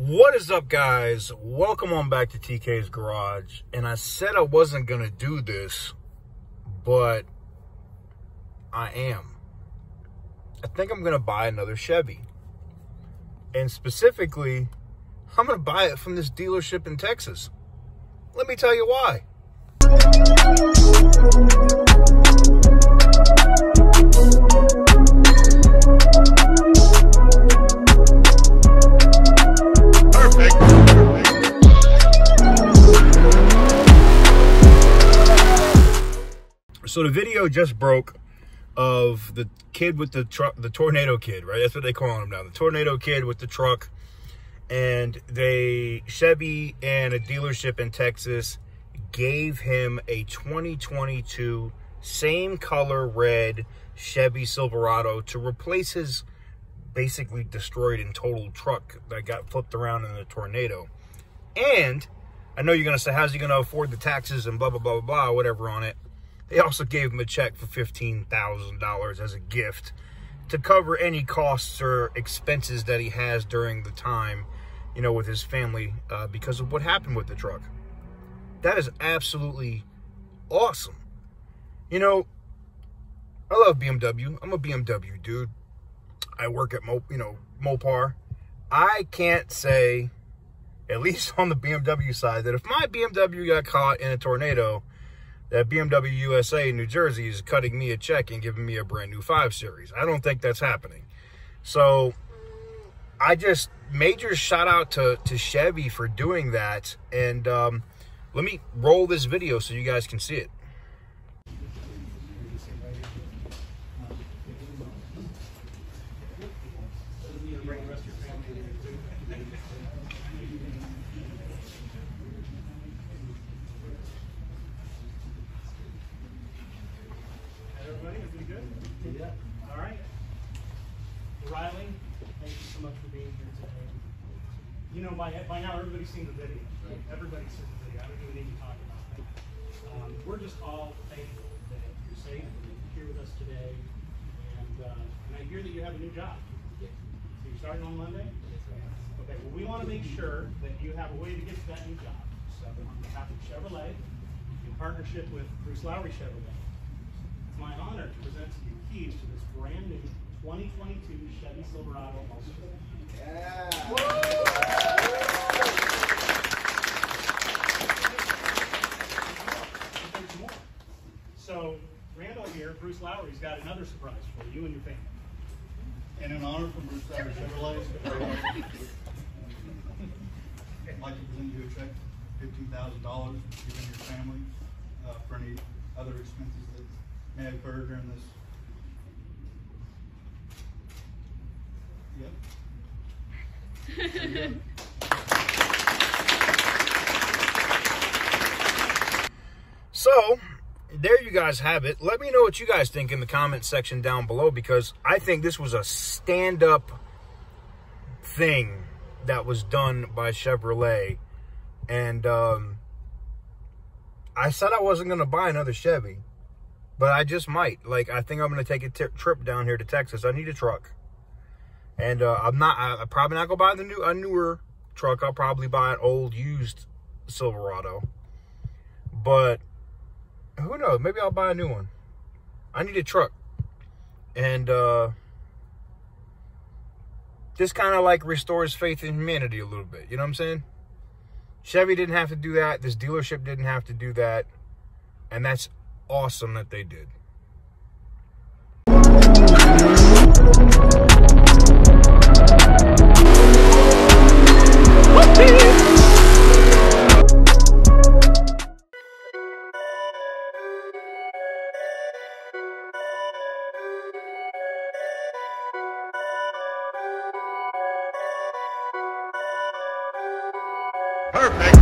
What is up, guys? Welcome on back to TK's Garage. And I said I wasn't going to do this, but I am. I think I'm going to buy another Chevy. And specifically, I'm going to buy it from this dealership in Texas. Let me tell you why. So the video just broke of the kid with the truck, the tornado kid, right? That's what they call him now. The tornado kid with the truck. And they, Chevy and a dealership in Texas gave him a 2022 same color red Chevy Silverado to replace his basically destroyed and totaled truck that got flipped around in the tornado. And I know you're going to say, how's he going to afford the taxes and blah, blah, blah, blah, blah, whatever on it. They also gave him a check for $15,000 as a gift to cover any costs or expenses that he has during the time, you know, with his family uh, because of what happened with the truck. That is absolutely awesome. You know, I love BMW. I'm a BMW dude. I work at Mo, you know, Mopar. I can't say, at least on the BMW side, that if my BMW got caught in a tornado, that BMW USA in New Jersey is cutting me a check and giving me a brand new 5 Series. I don't think that's happening. So I just major shout out to, to Chevy for doing that. And um, let me roll this video so you guys can see it. Everybody, everybody good? Yeah. All right. Riley, thank you so much for being here today. You know, by, by now, everybody's seen the video, right? Everybody's seen the video. I don't even need to talk about that. Um, we're just all thankful that you're safe, that you're here with us today. And, uh, and I hear that you have a new job. So you're starting on Monday? Okay, well, we want to make sure that you have a way to get to that new job. So on behalf of Chevrolet, in partnership with Bruce Lowrie Chevrolet, it's my honor to present to you keys to this brand new 2022 Chevy Silverado Ultra. There's more. So Randall here, Bruce Lowrie's got another surprise for you and your family. And in honor from Bruce Sauer Chevrolet, I'd like to present you a check, fifteen thousand dollars, given your family, uh, for any other expenses that may occur during this. So, there you guys have it. Let me know what you guys think in the comment section down below because I think this was a stand-up thing that was done by Chevrolet. And um, I said I wasn't going to buy another Chevy, but I just might. Like, I think I'm going to take a trip down here to Texas. I need a truck. And uh, I'm not, I, I'm probably not to buy the new, a newer truck. I'll probably buy an old used Silverado. But who knows? Maybe I'll buy a new one. I need a truck. And uh this kind of like restores faith in humanity a little bit. You know what I'm saying? Chevy didn't have to do that. This dealership didn't have to do that. And that's awesome that they did. Perfect.